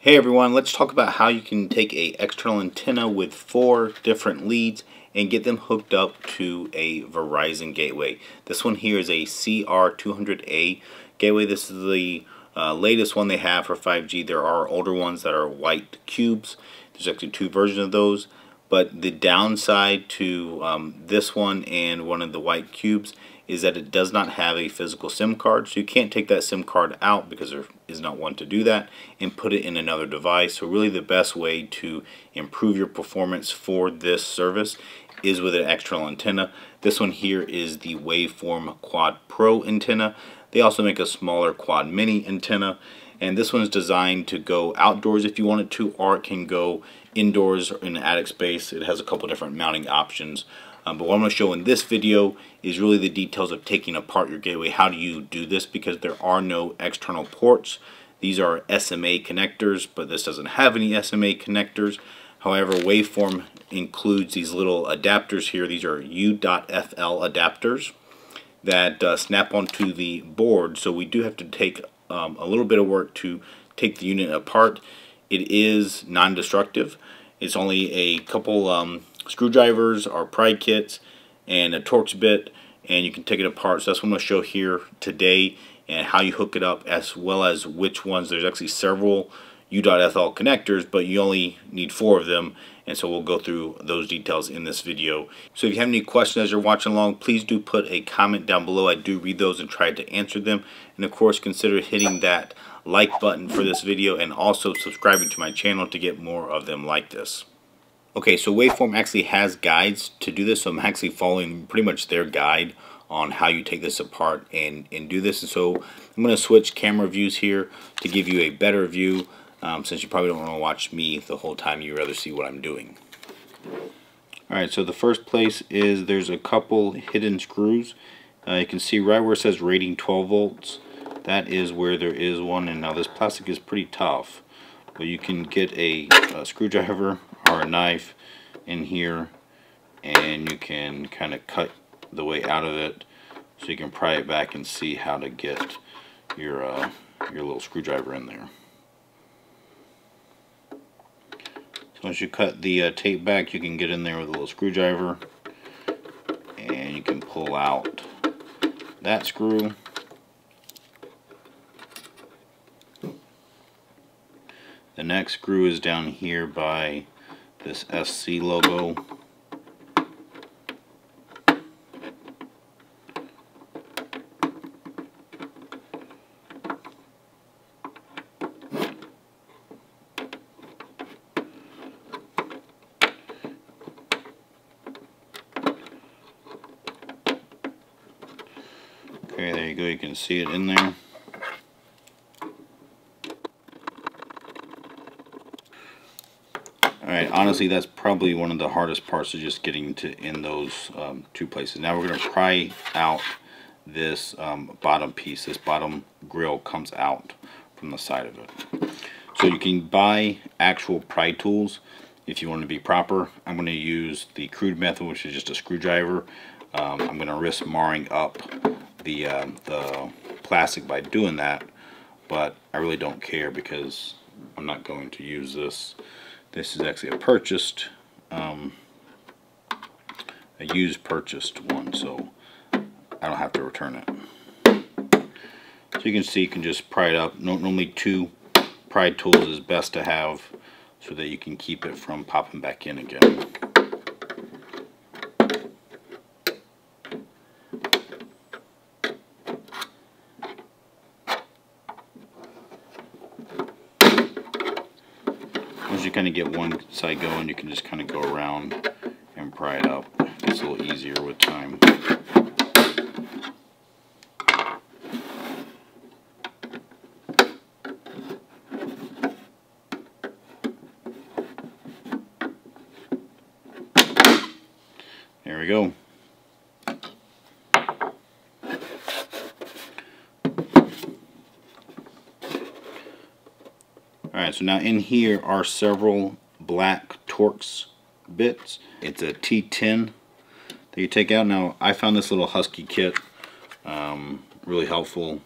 Hey everyone, let's talk about how you can take a external antenna with four different leads and get them hooked up to a Verizon gateway. This one here is a CR200A gateway. This is the uh, latest one they have for 5G. There are older ones that are white cubes. There's actually two versions of those. But the downside to um, this one and one of the white cubes is that it does not have a physical SIM card. So you can't take that SIM card out because there is not one to do that and put it in another device. So really the best way to improve your performance for this service is with an external antenna. This one here is the Waveform Quad Pro antenna. They also make a smaller Quad Mini antenna and this one is designed to go outdoors if you want it to or it can go indoors in an attic space. It has a couple different mounting options. Um, but what I'm going to show in this video is really the details of taking apart your gateway. How do you do this? Because there are no external ports. These are SMA connectors, but this doesn't have any SMA connectors. However, Waveform includes these little adapters here. These are U.FL adapters that uh, snap onto the board. So we do have to take um, a little bit of work to take the unit apart. It is non-destructive. It's only a couple um, screwdrivers or pry kits and a Torx bit and you can take it apart. So that's what I'm going to show here today and how you hook it up as well as which ones. There's actually several U.FL connectors but you only need four of them and so we'll go through those details in this video. So if you have any questions as you're watching along, please do put a comment down below. I do read those and try to answer them. And of course, consider hitting that like button for this video and also subscribing to my channel to get more of them like this. Okay, so Waveform actually has guides to do this, so I'm actually following pretty much their guide on how you take this apart and, and do this. And so I'm going to switch camera views here to give you a better view um, since you probably don't want to watch me the whole time. You rather see what I'm doing. Alright, so the first place is there's a couple hidden screws. Uh, you can see right where it says rating 12 volts. That is where there is one. And now this plastic is pretty tough. But you can get a, a screwdriver or a knife in here and you can kind of cut the way out of it so you can pry it back and see how to get your uh, your little screwdriver in there. So once you cut the uh, tape back, you can get in there with a little screwdriver and you can pull out that screw. The next screw is down here by this SC logo. Okay, there you go. You can see it in there. Alright, honestly that's probably one of the hardest parts of just getting to in those um, two places. Now we're going to pry out this um, bottom piece. This bottom grill comes out from the side of it. So you can buy actual pry tools if you want to be proper. I'm going to use the crude method which is just a screwdriver. Um, I'm going to risk marring up the, uh, the plastic by doing that, but I really don't care because I'm not going to use this. This is actually a purchased, um, a used purchased one, so I don't have to return it. So you can see you can just pry it up. Normally two pry tools is best to have so that you can keep it from popping back in again. Once you kind of get one side going, you can just kind of go around and pry it up. It's a little easier with time. There we go. So now in here are several black Torx bits. It's a T10 that you take out. Now, I found this little Husky kit um, really helpful.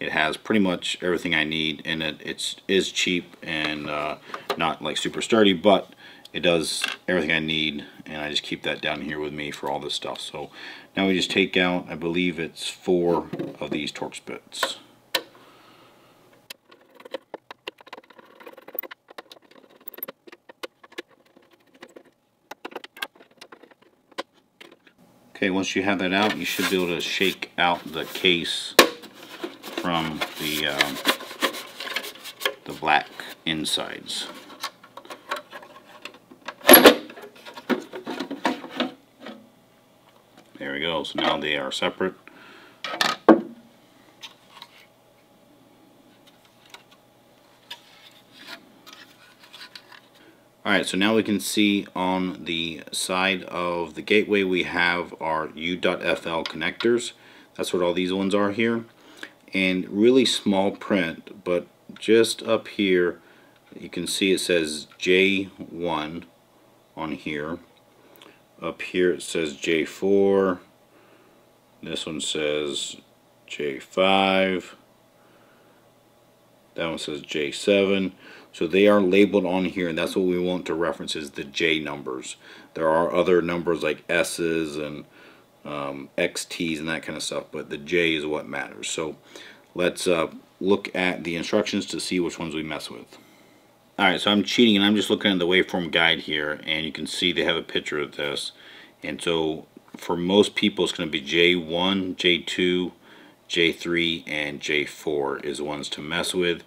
It has pretty much everything I need and it. It's is cheap and uh, not like super sturdy, but it does everything I need and I just keep that down here with me for all this stuff. So now we just take out, I believe it's four of these Torx bits. Okay, once you have that out, you should be able to shake out the case from the um, the black insides. There we go. So now they are separate. Alright, so now we can see on the side of the gateway we have our U.FL connectors. That's what all these ones are here. And really small print, but just up here you can see it says J1 on here. Up here it says J4. This one says J5. That one says J7. So they are labeled on here and that's what we want to reference is the J numbers. There are other numbers like S's and um, XTs and that kind of stuff, but the J is what matters. So let's uh, look at the instructions to see which ones we mess with. Alright, so I'm cheating and I'm just looking at the waveform guide here and you can see they have a picture of this. And so for most people it's going to be J1, J2, J3, and J4 is the ones to mess with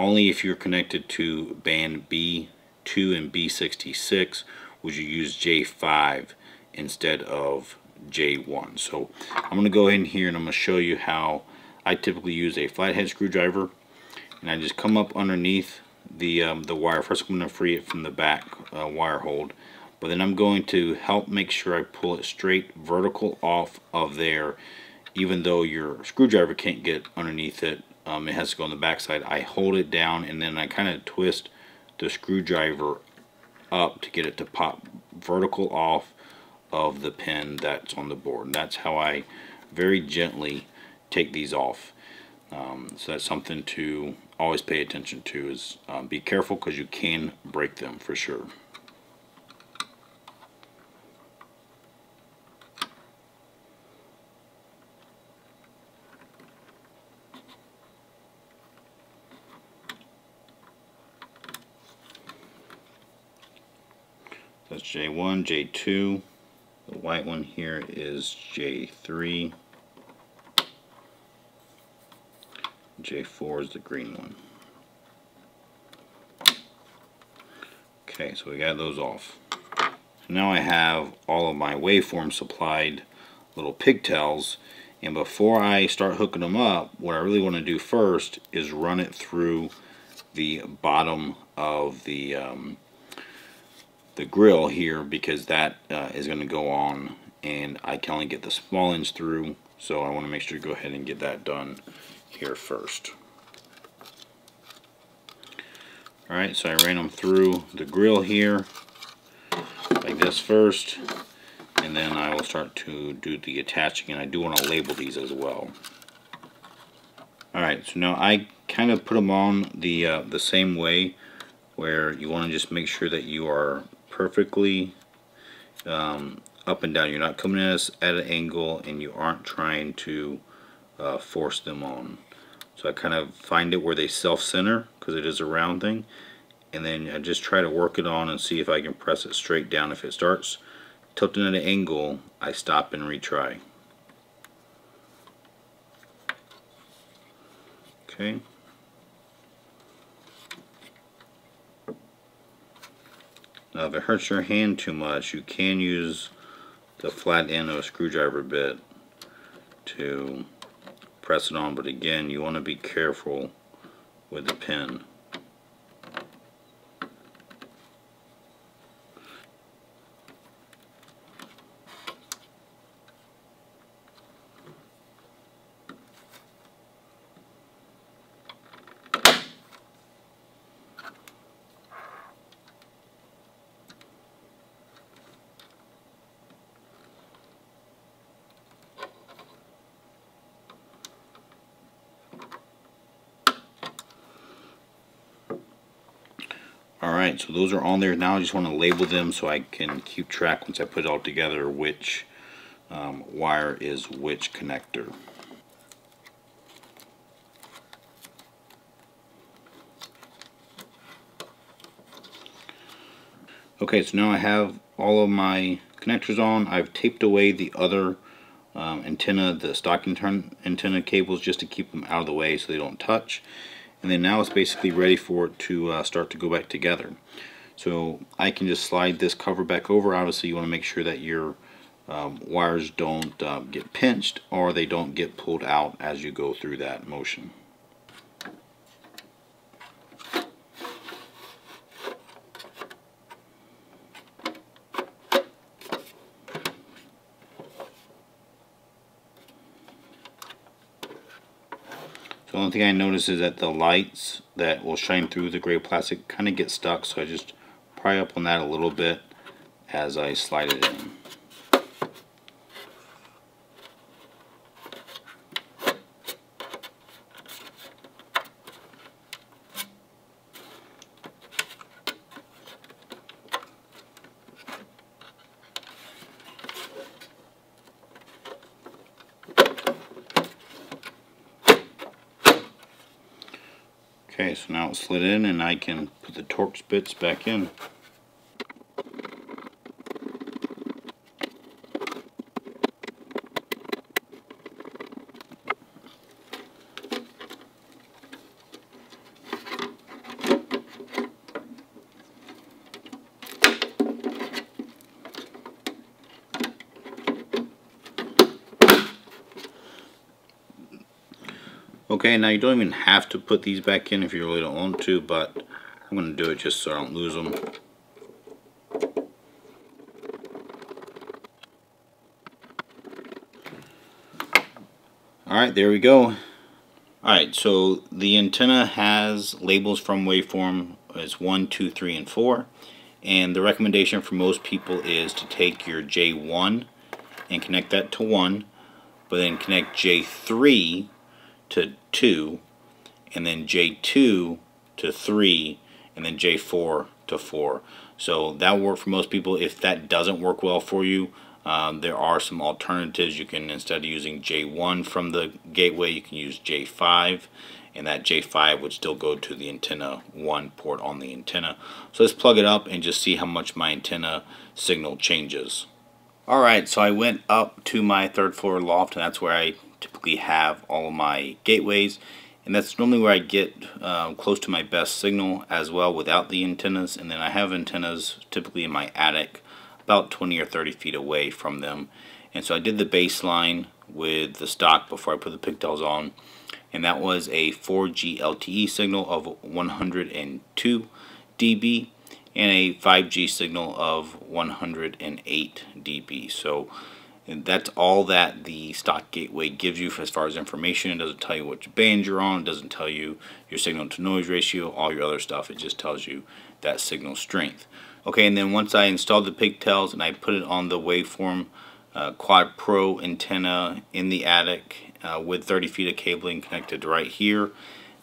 only if you're connected to band B2 and B66 would you use J5 instead of J1. So I'm going to go in here and I'm going to show you how I typically use a flathead screwdriver and I just come up underneath the um, the wire. First I'm going to free it from the back uh, wire hold but then I'm going to help make sure I pull it straight vertical off of there even though your screwdriver can't get underneath it um, it has to go on the back side. I hold it down and then I kind of twist the screwdriver up to get it to pop vertical off of the pin that's on the board. And that's how I very gently take these off. Um, so that's something to always pay attention to is um, be careful because you can break them for sure. J1, J2. The white one here is J3. J4 is the green one. Okay, so we got those off. Now I have all of my waveform supplied little pigtails and before I start hooking them up what I really want to do first is run it through the bottom of the um, the grill here because that uh, is going to go on and I can only get the small ends through so I want to make sure to go ahead and get that done here first. Alright, so I ran them through the grill here like this first and then I will start to do the attaching and I do want to label these as well. Alright, so now I kind of put them on the, uh, the same way where you want to just make sure that you are perfectly um, up and down. You're not coming at us at an angle and you aren't trying to uh, force them on. So I kind of find it where they self-center because it is a round thing and then I just try to work it on and see if I can press it straight down. If it starts tilting at an angle, I stop and retry. Okay. Now if it hurts your hand too much, you can use the flat end of a screwdriver bit to press it on, but again, you want to be careful with the pin. Alright, so those are on there. Now I just want to label them so I can keep track once I put it all together which um, wire is which connector. Okay, so now I have all of my connectors on. I've taped away the other um, antenna, the stock antenna cables just to keep them out of the way so they don't touch. And then now it's basically ready for it to uh, start to go back together. So I can just slide this cover back over. Obviously you want to make sure that your um, wires don't uh, get pinched or they don't get pulled out as you go through that motion. The only thing I notice is that the lights that will shine through the gray plastic kind of get stuck, so I just pry up on that a little bit as I slide it in. Okay, so now it's slid in and I can put the Torx bits back in. Okay, now you don't even have to put these back in if you really don't want to, but I'm going to do it just so I don't lose them. Alright, there we go. Alright, so the antenna has labels from waveform as 1, 2, 3, and 4. And the recommendation for most people is to take your J1 and connect that to 1, but then connect J3 to 2, and then J2 to 3, and then J4 to 4. So that will work for most people. If that doesn't work well for you, um, there are some alternatives. You can, instead of using J1 from the gateway, you can use J5, and that J5 would still go to the antenna 1 port on the antenna. So let's plug it up and just see how much my antenna signal changes. Alright, so I went up to my third floor loft, and that's where I typically have all my gateways and that's normally where I get uh, close to my best signal as well without the antennas and then I have antennas typically in my attic about 20 or 30 feet away from them. And so I did the baseline with the stock before I put the pigtails on and that was a 4G LTE signal of 102 dB and a 5G signal of 108 dB. So and that's all that the stock gateway gives you as far as information. It doesn't tell you which band you're on. It doesn't tell you your signal to noise ratio, all your other stuff. It just tells you that signal strength. Okay, and then once I installed the pigtails and I put it on the waveform uh, Quad Pro antenna in the attic uh, with 30 feet of cabling connected right here,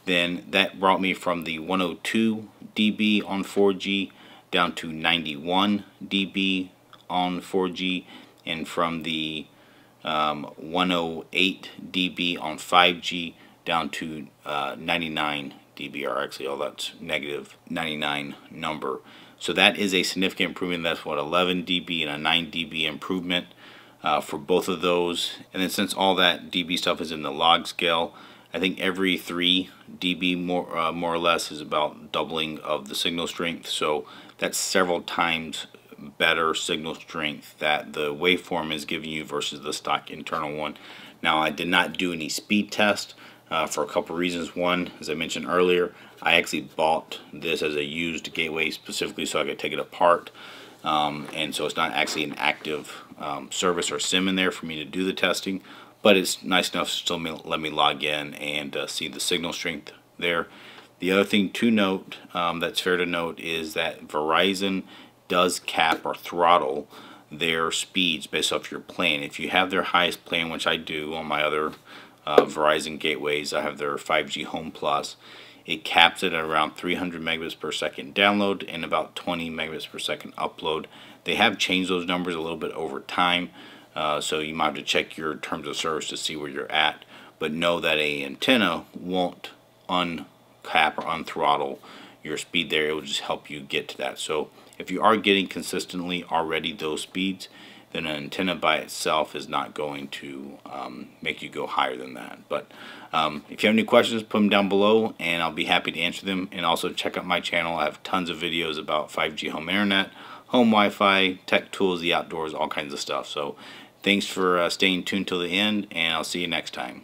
then that brought me from the 102 dB on 4G down to 91 dB on 4G and from the um, 108 dB on 5G down to uh, 99 dB, or actually all that's negative 99 number. So that is a significant improvement. That's what 11 dB and a 9 dB improvement uh, for both of those. And then since all that dB stuff is in the log scale, I think every 3 dB more, uh, more or less is about doubling of the signal strength. So that's several times better signal strength that the waveform is giving you versus the stock internal one. Now I did not do any speed test uh, for a couple reasons. One, as I mentioned earlier, I actually bought this as a used gateway specifically so I could take it apart. Um, and so it's not actually an active um, service or sim in there for me to do the testing, but it's nice enough to still me let me log in and uh, see the signal strength there. The other thing to note um, that's fair to note is that Verizon does cap or throttle their speeds based off your plan. If you have their highest plan, which I do on my other uh, Verizon gateways, I have their 5G Home Plus. it caps it at around 300 megabits per second download and about 20 megabits per second upload. They have changed those numbers a little bit over time, uh, so you might have to check your terms of service to see where you're at. But know that a antenna won't uncap or unthrottle your speed there. It will just help you get to that. So if you are getting consistently already those speeds, then an antenna by itself is not going to um, make you go higher than that. But um, if you have any questions, put them down below and I'll be happy to answer them. And also check out my channel. I have tons of videos about 5G home internet, home Wi-Fi, tech tools, the outdoors, all kinds of stuff. So thanks for uh, staying tuned till the end and I'll see you next time.